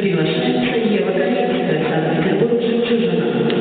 Приглашается Ева Галинская, Санкт-Петербург, «Жемчужина».